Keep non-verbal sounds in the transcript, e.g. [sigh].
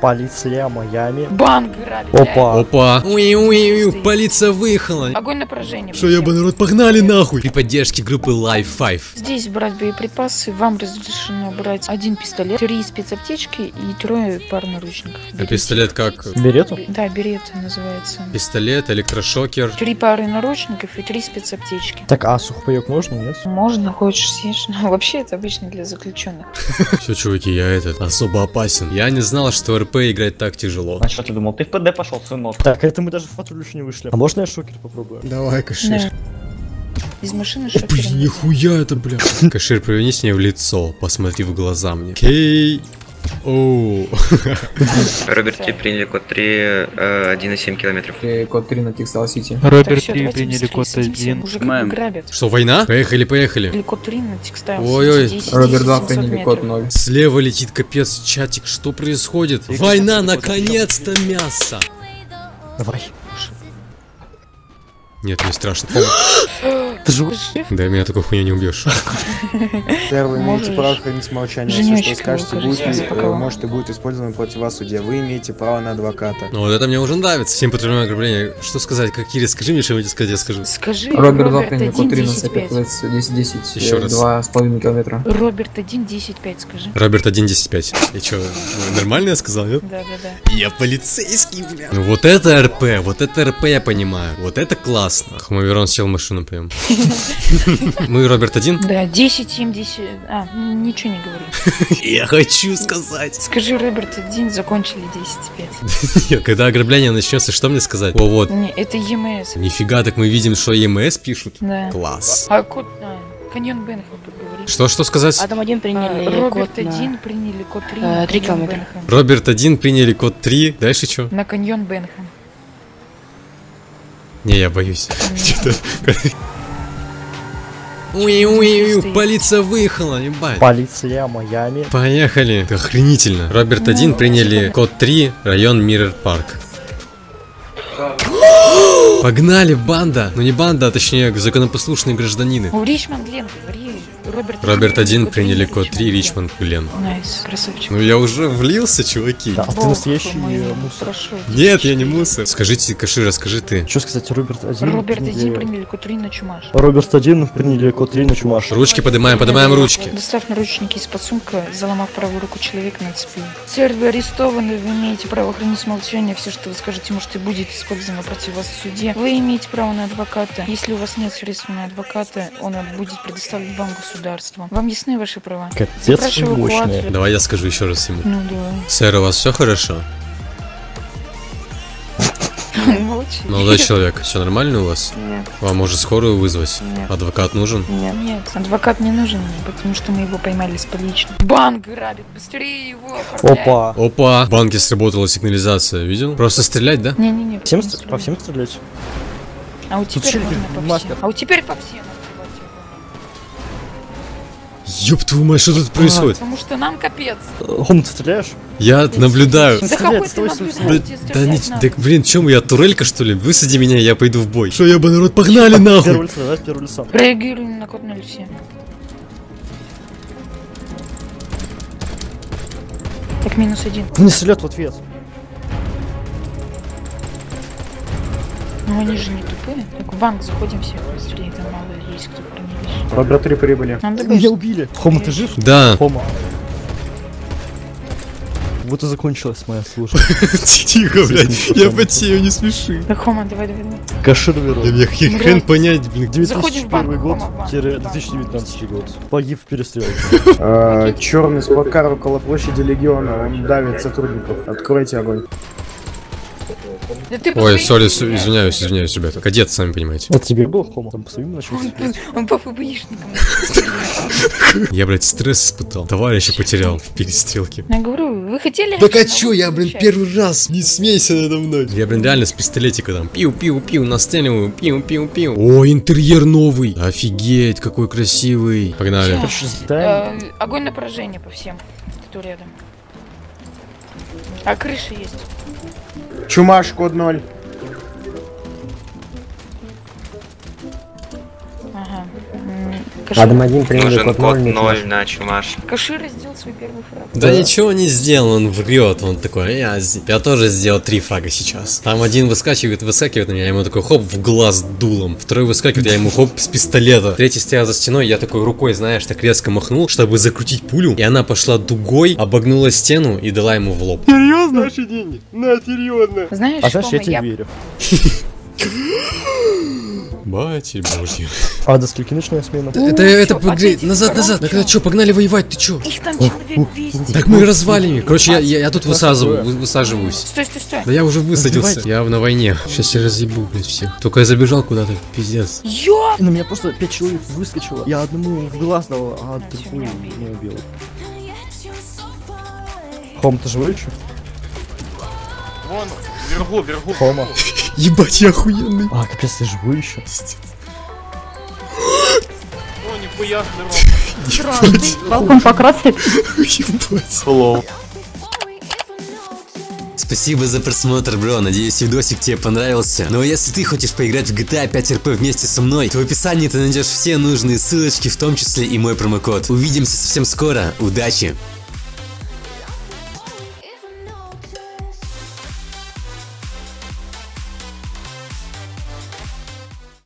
Полиция Майами. Банк грабит. Опа. Опа. Уи-уи-уи, полиция выехала. Огонь на поражение. Что, я бы народ, погнали нахуй. При поддержке группы Life 5. Здесь брать боеприпасы. Вам разрешено брать один пистолет, три спецаптечки и трое пар наручников. А Берите. пистолет как? Берету? Да, берета называется. Пистолет, электрошокер. Три пары наручников и три спецаптечки. Так, а сухпайок можно, нет? Можно, хочешь съешь, но [laughs] вообще это обычно для заключенных. Все, чуваки, я этот особо опасен. Я не знал, что РП играть так тяжело. А что ты думал? Ты в ПД пошел, сынок. Так, это мы даже в патруль еще не вышли. А можно я шокер попробую? Давай, Кашир. Да. Из машины О, шокером. блин, нихуя это, бля. Кашир, повернись мне в лицо, посмотри в глаза мне. Окей. Оу. Роберт, приняли код 3, э, 1,7 километров. Код 3 на Текстал Сити. Роберт всё, 3 давайте приняли код садимся, 1. Уже грабят. Что, война? Поехали, поехали. Или код 3 на текстайл. Ой-ой. 10, Роберт 2 700 приняли код метров. 0. Слева летит капец чатик, что происходит? Война, наконец-то мясо! Давай. Нет, не страшно. Ты? Жив? Да, меня такой хуйня не убьешь. Сэр, вы имеете право хранить молчание. Все, что скажете, будет, э, может и будет использовано против вас в суде. Вы имеете право на адвоката. Ну вот это мне уже нравится. Всем патрульное ограбление. Что сказать? Как Кири, скажи мне что-нибудь сказать, я скажу. Скажи, Роберт 2 Роберт приняли 1, код 3 на 10, 5. 5 10 10 Ещё раз. 2,5 километра. Роберт 1, 10, 5, скажи. Роберт 1.10.5. И что, нормально я сказал, нет? Да, да, да. Я полицейский, бля. Ну вот это РП, вот это РП я понимаю. Вот это классно. Хмаверон сел в машину прям. [laughs] Мы Роберт 1? Да, 10, 7, 10. А, ничего не говори. [laughs] Я хочу сказать. Скажи, Роберт 1, закончили 10, 5. Нет, Когда ограбление начнется, что мне сказать? О, вот. Не, это ЕМС. Нифига, так мы видим, что ЕМС пишут. Да. Класс. А код... А, каньон Бенхэм. Что, что сказать? Адам 1 А, приняли Роберт код на... 1 приняли код 3 э, на три каньон километра. Бенхэм. Роберт 1 приняли код 3. Дальше что? На каньон Бенхэм. Не, я боюсь. [laughs] Уи-уи-уи, полиция выехала, ебать. Полиция Майами. Поехали. Это охренительно. Роберт 1 приняли код 3, район Миррор Парк. Погнали, банда! Ну не банда, а точнее законопослушные гражданины. Ричмонд Глен, говори. Роберт Роберт 1 код приняли три, код 3, Ричмонд Глен. Nice, красавчик. Ну я уже влился, чуваки. Да, ты Бог настоящий мой, э, мусор. Хорошо. Нет, я не мусор. Скажите, Кашира, скажи ты. Что сказать, Роберт 1? Роберт 1 приняли- код 3 на Чумаш. Роберт 1 приняли код 3 на Чумаш. Ручки поднимаем, поднимаем ручки. Достав наручники из подсумка, заломав правую руку человека нацепил. Сэр, вы арестованы, вы имеете право хранить молчание. Все, что вы скажете, может и будет использовано против вас в суде. Вы имеете право на адвоката. Если у вас нет средств на адвоката, он будет предоставлен вам государством. Вам ясны ваши права? Капец Запрашиваю мощные. Давай я скажу еще раз ему. Ну да. Сэр, у вас все хорошо? Молчи. Молодой человек, все нормально у вас? Нет, Вам может скорую вызвать? нет. Адвокат нужен? Нет, нет, адвокат не нужен потому что мы его поймали с поличным. Банк грабит, быстрее его! оформляй. Опа. Опа! В банке сработала сигнализация, видел? Просто стрелять, да? Не-не-не. Всем, по всем стрелять? А вот теперь можно по всем. А вот теперь по всем. Ёб твою мать, что тут происходит? Потому что нам капец. Хом, ты стреляешь? Я наблюдаю. Да какой ты наблюдаешь, Да, да, не, так, блин, чем я, турелька что ли? Высади меня, я пойду в бой. Что я бы, народ, погнали нахуй! лицо, давай первое лицо. Реагируй на код 07. Так, минус один. Не стреляют в ответ. Ну они же не тупые. Так, в банк заходим всех быстрее, там мало ли есть кто хранилище. Роберт 3 прибыли. Надо Меня убили. Хома, ты жив? Да. Хома. Вот и закончилась моя служба. [laughs] Тихо, блядь, я потею, не смеши. Так, Хома, давай, давай, давай. Кашир Веру. Я хрен понять, блин, где... Заходим в банк, 2001 год, Хома, в банк. тире 2019 год. Погиб в перестрелке. [laughs] черный спорткар около площади Легиона. Он давит сотрудников. Откройте огонь. Да ты Ой, сори, извиняюсь, извиняюсь, ребята. Кадет, сами понимаете. Это тебе был Хома? Там по своим начал Он, по ФБИшникам. Я, блядь, стресс испытал. Товарища потерял в перестрелке. Я говорю, вы хотели... Так а чё, я, блин, первый раз, не смейся надо мной. Я, блин, реально с пистолетика там пиу-пиу-пиу, настреливаю, пиу-пиу-пиу. О, интерьер новый. Офигеть, какой красивый. Погнали. Чё? Э, Огонь на поражение по всем, кто рядом. А крыша есть. Чумаш, код 0. Ага. М, Кашира, один приняли Нужен код код 0, 0 на чумаш. Кашира сделал свой первый фраг. Да ничего не сделал, он врет, он такой, я, я тоже сделал три фрага сейчас. Там один выскакивает, выскакивает на меня, я ему такой хоп в глаз дулом, второй выскакивает, я ему хоп с пистолета. Третий стоял за стеной, я такой рукой, знаешь, так резко махнул, чтобы закрутить пулю, и она пошла дугой, обогнула стену и дала ему в лоб. Знаешь, А знаешь, Тома, я тебе верю. [laughs] Матерь божья. А до скольки начиная смена? Это, О, это, чё, погоди, назад, назад. Так, что, погнали воевать, ты чё? Их там человек 200. Так мы развалим их. Короче, я, я, я тут высаживаю, вы- высаживаюсь. Стой, стой, стой. Да я уже высадился. Я на войне. Сейчас я разъебу, блядь, всех. Только я забежал куда-то, пиздец. Ё! На меня просто пять человек выскочило. Я одному в глаз дал, а другую не убил. Хом, ты живой еще? Вон, вверху, вверху. Хома. Ебать, я охуенный. А, капец, ты живой еще? О, нихуя здорово. Балкон покрасить? Ебать. Спасибо за просмотр, бро. Надеюсь, видосик тебе понравился. Но если ты хочешь поиграть в GTA 5 RP вместе со мной, то в описании ты найдешь все нужные ссылочки, в том числе и мой промокод. Увидимся совсем скоро. Удачи!